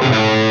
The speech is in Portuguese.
Música